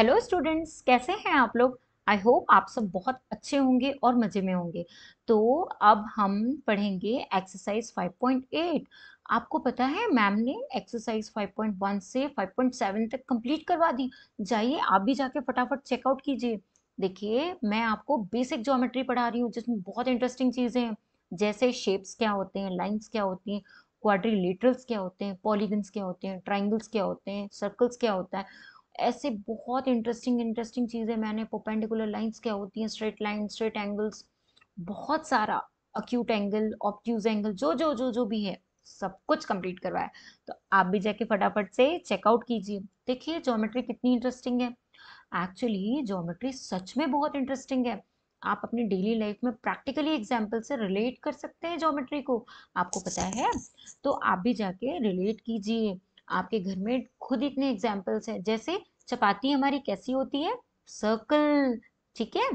Hello students कैसे हैं आप लोग? आई होप आप सब बहुत अच्छे होंगे और मज़े में होंगे। तो अब हम पढ़ेंगे एक्सरसाइज 5.8 आपको पता है मैम ने एक्सरसाइज 5.1 से 5.7 तक कंप्लीट करवा दी। जाइए, आप भी जाके फटाफट चेकआउट कीजिए। देखिए, मैं आपको बेसिक ज्योमेट्री पढ़ा रही हूँ, जिसमें बहुत इंटरेस्टिंग चीज़ें हैं। जैसे शेप्स क्या होते हैं लाइन्स क्या होती हैं क्वाड्रिलेटरल्स क्या होते हैं पॉलीगन्स क्या होते हैं ट्राइंगल्स क्या होते हैं सर्कल्स क्या होता है। ऐसे बहुत इंटरेस्टिंग इंटरेस्टिंग चीज़ें मैंने पोपेंडिकुलर लाइंस क्या होती हैं स्ट्रेट लाइन स्ट्रेट एंगल्स बहुत सारा अक्यूट एंगल ऑप्ट्यूज एंगल जो जो जो जो भी है, सब कुछ कंप्लीट करवाया तो आप भी जाके फटाफट से चेकआउट कीजिए। देखिए ज्योमेट्री कितनी इंटरेस्टिंग है। एक्चुअली ज्योमेट्री सच में बहुत इंटरेस्टिंग है। आप अपनी डेली लाइफ में प्रैक्टिकली एग्ज़ाम्पल से रिलेट कर सकते हैं ज्योमेट्री को। आपको पता है? तो आप भी जाके रिलेट कीजिए। आपके घर में खुद इतने एग्जाम्पल्स हैं। जैसे चपाती हमारी कैसी होती है? सर्कल ठीक है?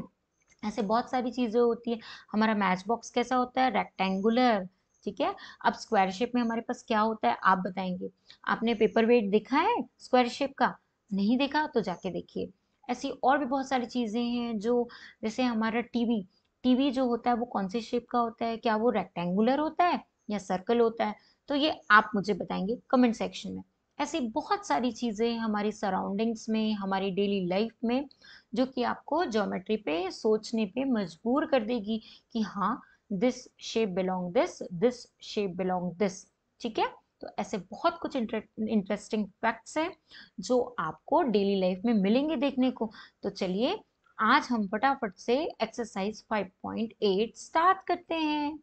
ऐसे बहुत सारी चीज़ें होती है। हमारा मैच बॉक्स कैसा होता है? रेक्टेंगुलर ठीक है? अब स्क्वायर शेप में हमारे पास क्या होता है? आप बताएँगे। आपने पेपर वेट देखा है स्क्वायर शेप का? नहीं देखा? तो जाके देखिए। ऐसी और भी बहुत सारी चीज़ें हैं जो, जैसे हमारा टीवी टीवी जो होता है वो कौन से शेप का होता है? क्या वो रेक्टेंगुलर होता है? या सर्कल होता है तो ये आप मुझे बताएँगे कमेंट सेक्शन में। ऐसी बहुत सारी चीज़ें हमारी सराउंडिंग्स में, हमारी डेली लाइफ में, जो कि आपको ज्योमेट्री पे, सोचने पे मजबूर कर देगी कि हाँ this shape belong this this shape belong this ठीक है? तो ऐसे बहुत कुछ इंटरेस्टिंग फैक्ट्स हैं, जो आपको डेली लाइफ में मिलेंगे देखने को। तो चलिए, आज हम फटाफट से एक्सरसाइज 5.8 स्टार्ट करते हैं।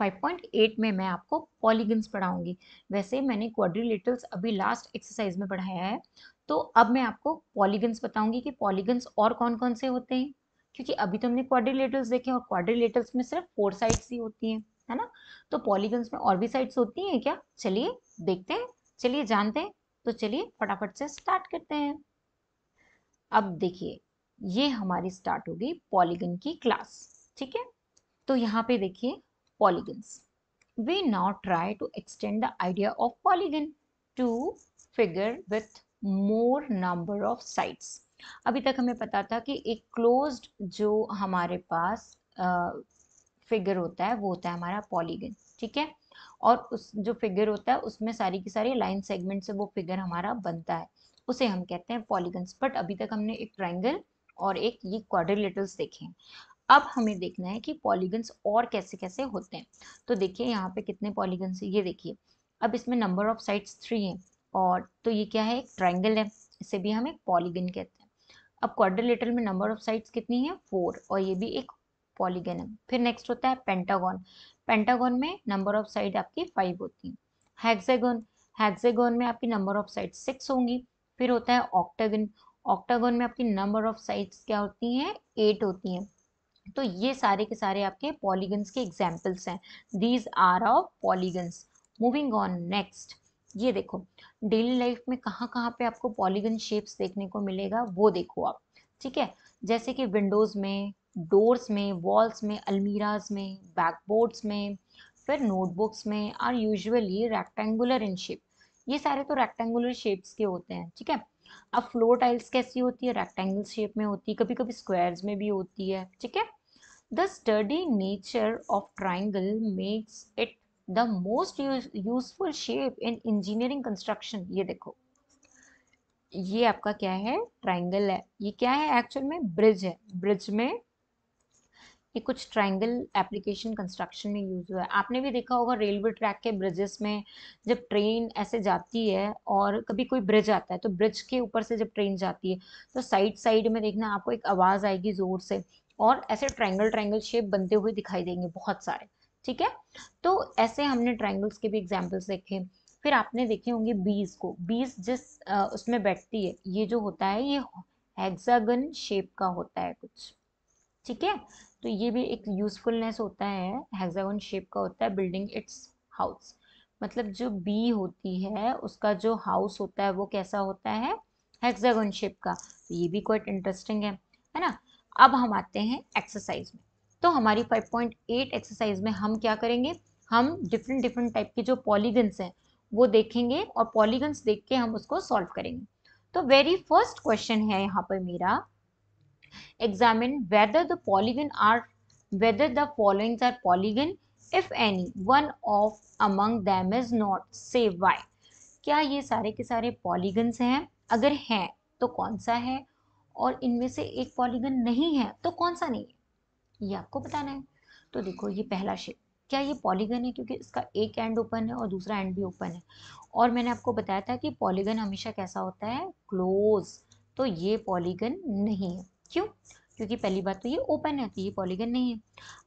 5.8 में मैं आपको पॉलीगन्स पढ़ाऊँगी। वैसे मैंने क्वाड्रिलेटर्स अभी लास्ट एक्सरसाइज में पढ़ाया है तो अब मैं आपको पॉलीगन्स बताऊँगी कि पॉलीगन्स और कौन कौन से होते हैं, क्योंकि अभी तो हमने क्वाड्रिलेटर्स देखे और क्वाड्रिलेटर्स में सिर्फ़ फोर साइड्स ही होती हैं, है ना? तो पॉलीगन्स में और भी साइड्स होती हैं क्या? चलिए देखते हैं, चलिए जानते हैं तो चलिए फटाफट से स्टार्ट करते हैं। अब देखिए, ये हमारी स्टार्ट होगी पॉलीगन की क्लास ठीक है? तो यहाँ पे देखिए polygons. We now try to extend the idea of polygon to figure with more number of sides. अभी तक हमें पता था कि एक क्लोज्ड जो हमारे पास फिगर होता है, वो होता है हमारा पॉलीगन ठीक है और उस जो फिगर होता है, उसमें सारी की सारी लाइन सेगमेंट से वो फिगर हमारा बनता है उसे हम कहते हैं पॉलीगन्स बट अभी तक हमने एक ट्राइंगल और एक ये क्वाड्रिलेटर्स देखे हैं अब हमें देखना है कि पॉलीगन्स और कैसे कैसे होते हैं। तो देखिए यहाँ पे कितने पॉलीगन्स ये देखिए। अब इसमें नंबर ऑफ़ साइड्स थ्री हैं और तो ये क्या है, एक ट्राइंगल है, इसे भी हम एक पॉलीगन कहते हैं। अब क्वाड्रिलेटरल में नंबर ऑफ़ साइड्स कितनी है फोर और ये भी एक पॉलीगन है। फिर नेक्स्ट होता है पेंटागॉन पेंटागॉन में नंबर ऑफ़ साइड आपकी फाइव होती है। हेक्सागन हेक्सागन में आपकी नंबर ऑफ़ साइड सिक्स होंगी। फिर होता है ऑक्टागन ऑक्टागन में आपकी नंबर ऑफ़ साइड्स क्या होती हैं एट होती हैं। तो ये सारे के सारे आपके पॉलीगन्स के एग्जाम्पल्स हैं। These are of polygons moving on next ये देखो डेली लाइफ में कहाँ कहाँ पे आपको पॉलीगन शेप्स देखने को मिलेगा, वो देखो आप, ठीक है? जैसे कि विंडोज़ में डोर्स में वॉल्स में अलमीराज में बैकबोर्ड्स में, फिर नोटबुक्स में are usually rectangular in shape ये सारे तो रेक्टेंगुलर शेप्स के होते हैं, ठीक है? अब फ्लोर टाइल्स कैसी होती है? रेक्टेंगल शेप में होती है कभी कभी स्क्वायर्स में भी होती है, ठीक है? The study nature of triangle makes it the most useful shape in engineering construction ये देखो, ये आपका क्या है? ट्राइंगल है। ये क्या है? एक्चुअल में ब्रिज है। ब्रिज में ये कुछ ट्राइंगल एप्लीकेशन कंस्ट्रक्शन में यूज़ हुआ है। आपने भी देखा होगा रेलवे ट्रैक के ब्रिजेस में जब ट्रेन ऐसे जाती है और कभी कोई ब्रिज आता है तो ब्रिज के ऊपर से जब ट्रेन जाती है तो साइड साइड में देखना आपको एक आवाज़ आएगी ज़ोर से और ऐसे ट्राइंगल ट्राइंगल शेप बनते हुए दिखाई देंगे बहुत सारे ठीक है? तो ऐसे हमने ट्राइंगल्स के भी एग्जाम्पल्स देखे। फिर आपने देखे होंगे बीज को। बीज जिस आ, उसमें बैठती है ये जो होता है ये हेक्सागन शेप का होता है कुछ ठीक है? तो ये भी एक यूजफुलनेस होता है हेक्सागन शेप का होता है बिल्डिंग इट्स हाउस मतलब जो बी होती है, उसका जो हाउस होता है, वो कैसा होता है? हेक्सागन शेप का. तो ये भी क्वाइट इंटरेस्टिंग है है ना? अब हम आते हैं एक्सरसाइज में. तो हमारी 5.8 एक्सरसाइज में हम क्या करेंगे? हम डिफरेंट डिफरेंट टाइप के जो पॉलीगन्स हैं, वो देखेंगे और पॉलीगन्स देख के हम उसको सॉल्व करेंगे. तो वेरी फ़र्स्ट क्वेश्चन है यहाँ पर मेरा. Examine whether the polygon are whether the followings are polygon if any one of among them is not say why क्या ये सारे के सारे पॉलीगन्स हैं? अगर हैं तो कौन सा है? और इनमें से एक पॉलीगन नहीं है तो कौन सा नहीं है? ये आपको बताना है। तो देखो, ये पहला शेप क्या ये पॉलीगन है? क्योंकि इसका एक एंड ओपन है और दूसरा एंड भी ओपन है। और मैंने आपको बताया था कि पॉलीगन हमेशा कैसा होता है? क्लोज तो ये पॉलीगन नहीं है। क्यों? क्योंकि पहली बात तो ये ओपन है तो ये पॉलीगन नहीं है।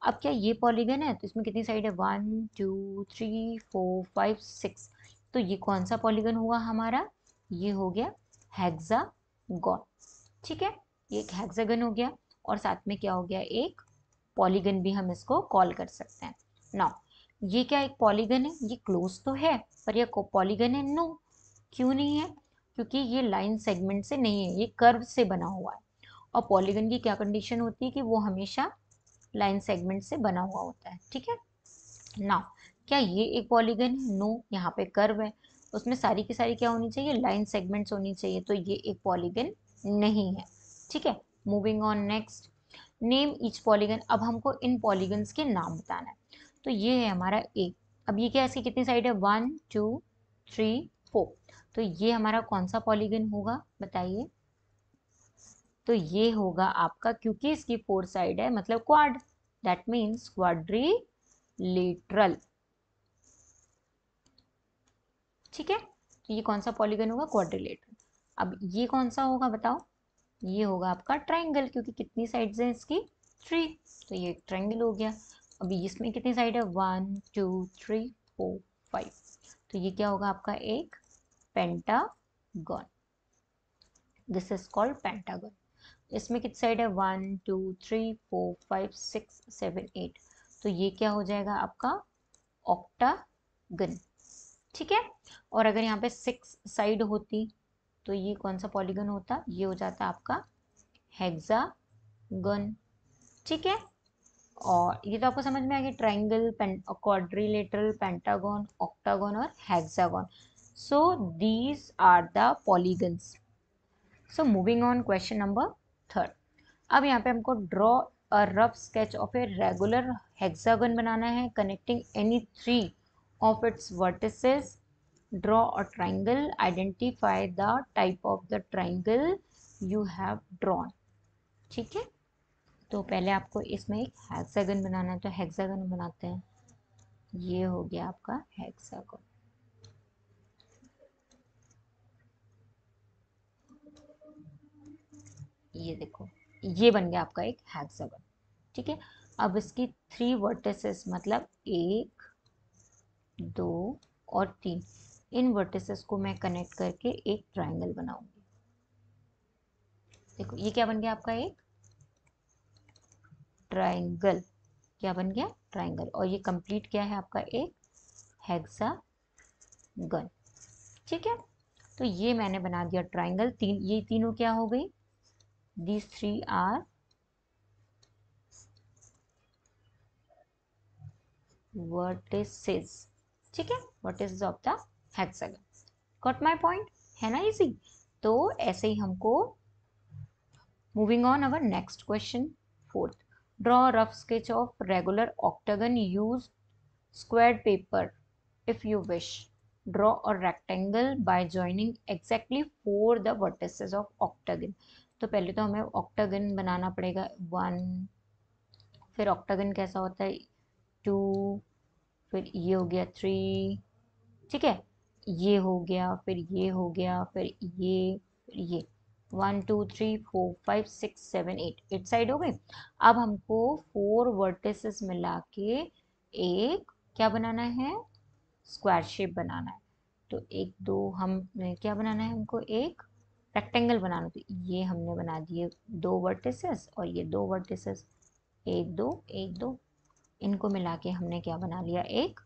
अब क्या ये पॉलीगन है? तो इसमें कितनी साइड है? One two three four five six तो ये कौन सा पॉलीगन हुआ हमारा? ये हो गया हेक्सागन ठीक है? ये एक हेक्सागन हो गया और साथ में क्या हो गया? एक पॉलीगन भी हम इसको कॉल कर सकते हैं। नाउ ये क्या एक पॉलीगन है? ये क्लोज तो है, पर यह पॉलीगन है? नो क्यों नहीं है? क्योंकि ये लाइन सेगमेंट से नहीं है, ये कर्व से बना हुआ है। और पॉलीगन की क्या कंडीशन होती है कि वो हमेशा लाइन सेगमेंट से बना हुआ होता है, ठीक है? नाउ क्या ये एक पॉलीगन है? नो यहाँ पे कर्व है। उसमें सारी की सारी क्या होनी चाहिए? लाइन सेगमेंट्स होनी चाहिए तो ये एक पॉलीगन नहीं है, ठीक है? Moving on next name each polygon अब हमको इन पॉलीगन्स के नाम बताना है। तो ये है हमारा एक। अब ये क्या इसकी कितनी साइड है? वन टू थ्री फोर तो ये हमारा कौन सा पॉलीगन होगा? बताइए। तो ये होगा आपका, क्योंकि इसकी फोर साइड है मतलब क्वाड दैट मीन्स क्वाड्रिलेटरल ठीक है? तो ये कौन सा पॉलीगन होगा? क्वाड्रिलेटरल अब ये कौन सा होगा बताओ? ये होगा आपका ट्राइंगल क्योंकि कितनी साइड्स हैं इसकी? थ्री तो ये ट्राइंगल हो गया। अभी इसमें कितनी साइड है? One two three four five तो ये क्या होगा आपका? एक pentagon this is called pentagon इसमें कितनी साइड है? One two three four five six seven eight तो ये क्या हो जाएगा आपका? ऑक्टागन ठीक है? और अगर यहाँ पे सिक्स साइड होती तो ये कौन सा पॉलीगन होता? ये हो जाता आपका हेक्सागन ठीक है? और ये तो आपको समझ में आ गया ट्राइंगल क्वाड्रिलेटरल पेंटागन ऑक्टागन और hexagon so these are the polygons so moving on question number third अब यहाँ पे हमको draw a rough sketch of a regular hexagon बनाना है connecting any three of its vertices draw a triangle identify the type of the triangle you have drawn ठीक है? तो पहले आपको इसमें एक हेक्सागन बनाना है तो हेक्सागन बनाते हैं। ये हो गया आपका हेक्सागन ये देखो, ये बन गया आपका एक हेक्सागन ठीक है? अब इसकी थ्री वर्टिसेस मतलब एक, दो और तीन, इन वर्टिसेस को मैं कनेक्ट करके एक ट्राइंगल बनाऊँगी। देखो, ये क्या बन गया आपका एक? ट्राइंगल क्या बन गया? ट्राइंगल और ये कंप्लीट क्या है आपका एक? हेक्सागन ठीक है? तो ये मैंने बना दिया ट्राइंगल तीन, ये तीनों क्या हो गई? These three are vertices ठीक है vertices of the hexagon got my point है ना इजी तो ऐसे ही हमको moving on our next question fourth draw a rough sketch of regular octagon use squared paper if you wish draw a rectangle by joining exactly four the vertices of octagon तो पहले तो हमें octagon बनाना पड़ेगा one फिर octagon कैसा होता है? To फिर ये हो गया थ्री ठीक है? ये हो गया, फिर ये हो गया, फिर ये फिर ये। One two three four five six seven eight eight side हो गए अब हमको फोर वर्टिसेस मिला के एक क्या बनाना है? स्क्वायर शेप बनाना है। तो एक, दो, हम, क्या बनाना है हमको? एक रेक्टेंगल बनाना। तो ये हमने बना दिए दो वर्टिसेस और ये दो वर्टिसेस एक दो एक दो। इनको मिला के हमने क्या बना लिया? एक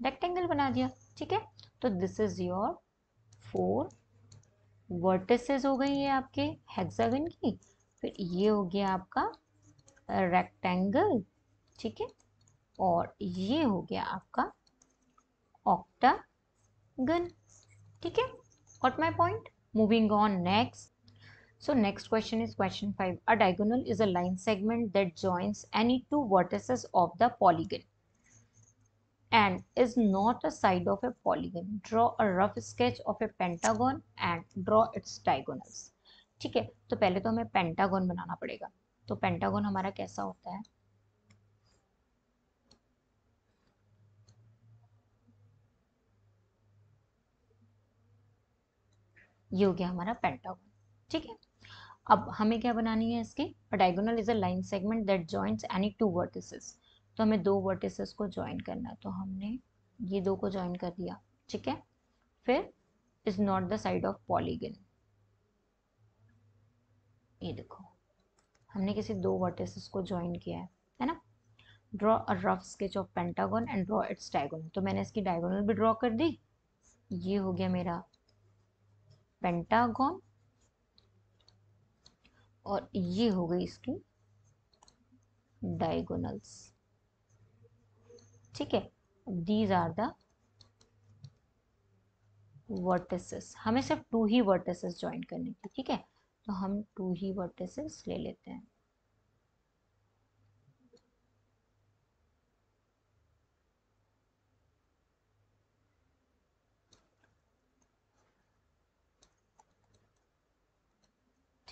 रेक्टेंगल बना दिया, ठीक है? तो this is your four vertices हो गई है आपके हेक्सागन की। फिर ये हो गया आपका रेक्टेंगल ठीक है? और ये हो गया आपका ऑक्टागन ठीक है? Got my point moving on next so next question is question 5 a diagonal is a line segment that joins any two vertices of the polygon and is not a side of a polygon draw a rough sketch of a pentagon and draw its diagonals ठीक है तो पहले तो हमें pentagon बनाना पड़ेगा तो pentagon हमारा कैसा होता है ये हो गया हमारा पेंटागन, ठीक है? अब हमें क्या बनानी है इसकी? Diagonal is a line segment that joins any two vertices तो हमें दो वर्टिसेस को ज्वाइन करना है तो हमने ये दो को ज्वाइन कर दिया ठीक है? फिर is not the side of polygon ये देखो, हमने किसी दो वर्टिसेस को ज्वाइन किया है है ना? Draw a rough sketch of pentagon and draw its diagonal तो मैंने इसकी डायगोनल भी ड्रॉ कर दी, ये हो गया मेरा पेंटागन। और ये हो गई इसकी डायगोनल्स ठीक है दीज आर द वर्टेसेस हमें सिर्फ़ टू ही वर्टेसेस ज्वाइन करने थी ठीक है? तो हम टू ही वर्टेसेस ले लेते हैं।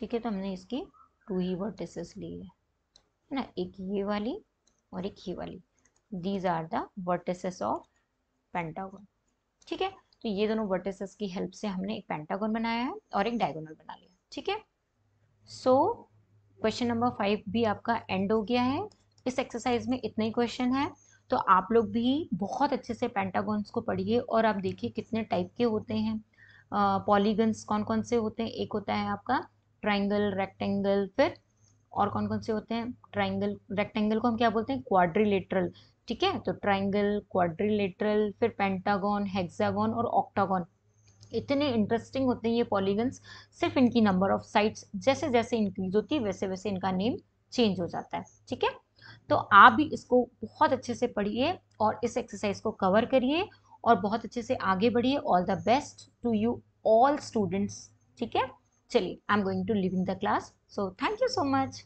ठीक है तो हमने इसकी टू ही वर्टिसेस ली है। ना? एक ये वाली और एक ये वाली। These are the vertices of pentagon ठीक है? तो ये दोनों वर्टिसेस की हेल्प से हमने एक पेंटागन बनाया है और एक डायगोनल बना लिया ठीक है? सो क्वेश्चन नंबर फाइव भी आपका एंड हो गया है। इस एक्सरसाइज में इतना ही क्वेश्चन है। तो आप लोग भी बहुत अच्छे से पेंटागॉन्स को पढ़िए और आप देखिए कितने टाइप के होते हैं। पॉलीगन्स कौन कौन से होते हैं? एक होता है आपका ट्राइंगल रेक्टेंगल फिर और कौन कौन से होते हैं? ट्राइंगल रेक्टेंगल को हम क्या बोलते हैं? क्वाड्रिलेटरल ठीक है? तो ट्राइंगल क्वाड्रिलेटरल फिर पेंटागॉन हेक्सागन और ऑक्टागन इतने इंटरेस्टिंग होते हैं ये पॉलीगन्स सिर्फ़ इनकी नंबर ऑफ़ साइट्स जैसे जैसे इंक्रीज होती है, वैसे वैसे इनका नेम चेंज हो जाता है, ठीक है? तो आप भी इसको बहुत अच्छे से पढ़िए और इस एक्सरसाइज को कवर करिए और बहुत अच्छे से आगे बढ़िए। All the best to you all students ठीक है? Chili, I'm going to leave in the class. So thank you so much.